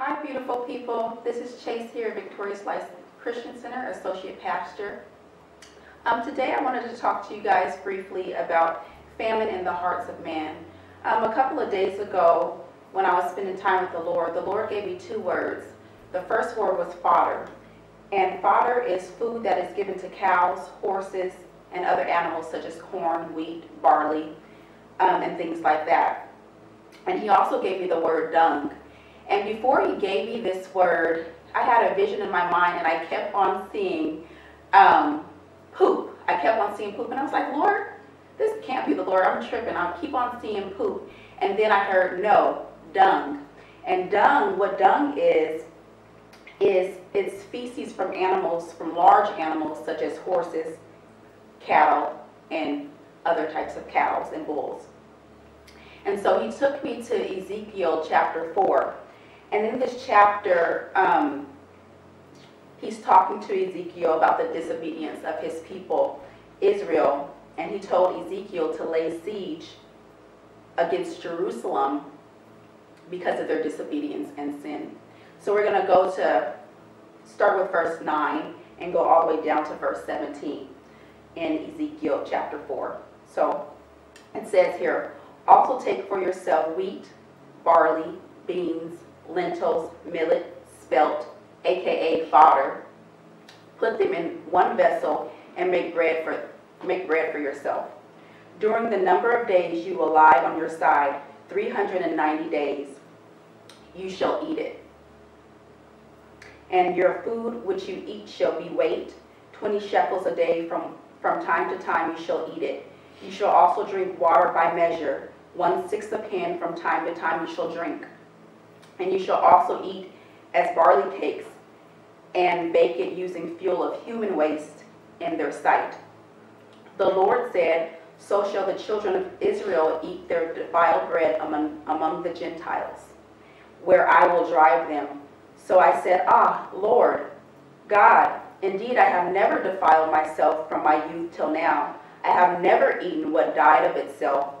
Hi, beautiful people. This is Chase here, at Victorious Life Christian Center, Associate Pastor. Um, today I wanted to talk to you guys briefly about famine in the hearts of man. Um, a couple of days ago, when I was spending time with the Lord, the Lord gave me two words. The first word was fodder. And fodder is food that is given to cows, horses, and other animals such as corn, wheat, barley, um, and things like that. And he also gave me the word dung. And before he gave me this word, I had a vision in my mind and I kept on seeing um, poop. I kept on seeing poop and I was like, Lord, this can't be the Lord. I'm tripping. I'll keep on seeing poop. And then I heard, no, dung. And dung, what dung is, is it's feces from animals, from large animals such as horses, cattle, and other types of cows and bulls. And so he took me to Ezekiel chapter 4. And in this chapter, um, he's talking to Ezekiel about the disobedience of his people, Israel. And he told Ezekiel to lay siege against Jerusalem because of their disobedience and sin. So we're going to go to start with verse 9 and go all the way down to verse 17 in Ezekiel chapter 4. So it says here, also take for yourself wheat, barley, beans, lentils, millet, spelt, aka fodder. Put them in one vessel and make bread for make bread for yourself. During the number of days you will lie on your side, 390 days, you shall eat it. And your food which you eat shall be weight, 20 shekels a day from, from time to time you shall eat it. You shall also drink water by measure, one-sixth a pan from time to time you shall drink. And you shall also eat as barley cakes and bake it using fuel of human waste in their sight. The Lord said, So shall the children of Israel eat their defiled bread among, among the Gentiles, where I will drive them. So I said, Ah, Lord, God, indeed I have never defiled myself from my youth till now. I have never eaten what died of itself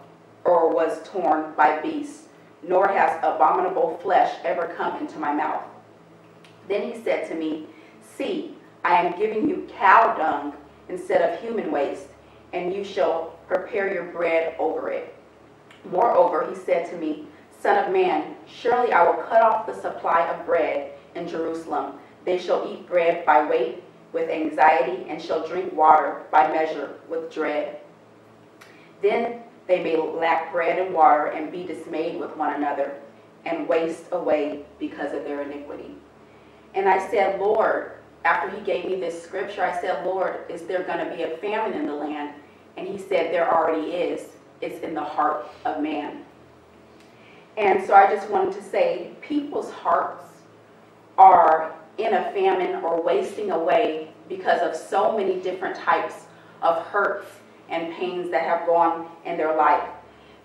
or was torn by beasts nor has abominable flesh ever come into my mouth. Then he said to me, See, I am giving you cow dung instead of human waste, and you shall prepare your bread over it. Moreover, he said to me, Son of man, surely I will cut off the supply of bread in Jerusalem. They shall eat bread by weight with anxiety, and shall drink water by measure with dread. Then they may lack bread and water and be dismayed with one another and waste away because of their iniquity. And I said, Lord, after he gave me this scripture, I said, Lord, is there going to be a famine in the land? And he said, there already is. It's in the heart of man. And so I just wanted to say, people's hearts are in a famine or wasting away because of so many different types of hurts and pains that have gone in their life.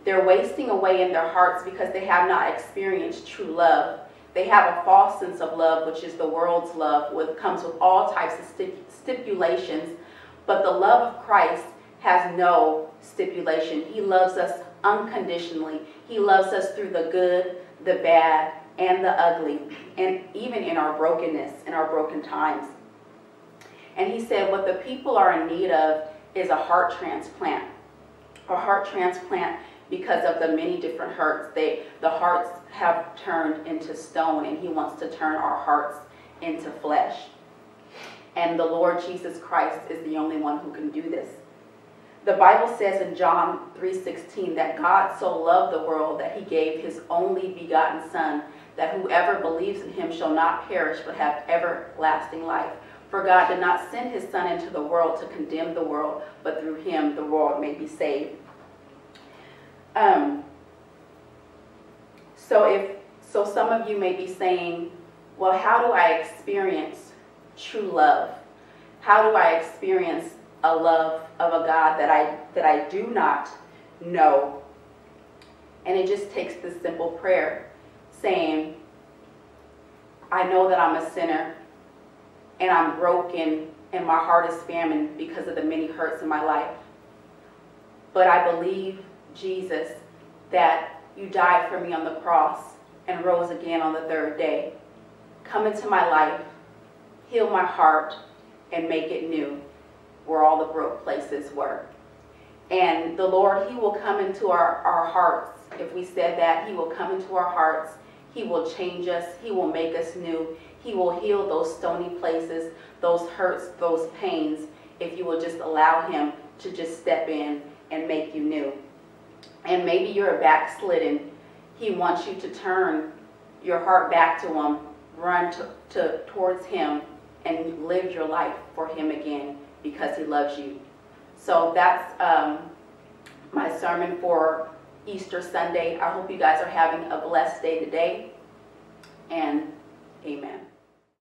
They're wasting away in their hearts because they have not experienced true love. They have a false sense of love, which is the world's love, which comes with all types of stipulations. But the love of Christ has no stipulation. He loves us unconditionally. He loves us through the good, the bad, and the ugly, and even in our brokenness, in our broken times. And he said, what the people are in need of is a heart transplant. A heart transplant because of the many different hurts. They, the hearts have turned into stone and he wants to turn our hearts into flesh. And the Lord Jesus Christ is the only one who can do this. The Bible says in John 3.16 that God so loved the world that he gave his only begotten son that whoever believes in him shall not perish but have everlasting life. For God did not send his Son into the world to condemn the world, but through him the world may be saved. Um, so if so some of you may be saying, well, how do I experience true love? How do I experience a love of a God that I that I do not know? And it just takes this simple prayer saying, I know that I'm a sinner and I'm broken and my heart is famine because of the many hurts in my life. But I believe, Jesus, that you died for me on the cross and rose again on the third day. Come into my life, heal my heart, and make it new where all the broke places were. And the Lord, He will come into our, our hearts. If we said that, He will come into our hearts. He will change us. He will make us new. He will heal those stony places, those hurts, those pains, if you will just allow Him to just step in and make you new. And maybe you're a backslidden. He wants you to turn your heart back to Him, run to, to, towards Him, and live your life for Him again because He loves you. So that's um, my sermon for Easter Sunday. I hope you guys are having a blessed day today. And amen.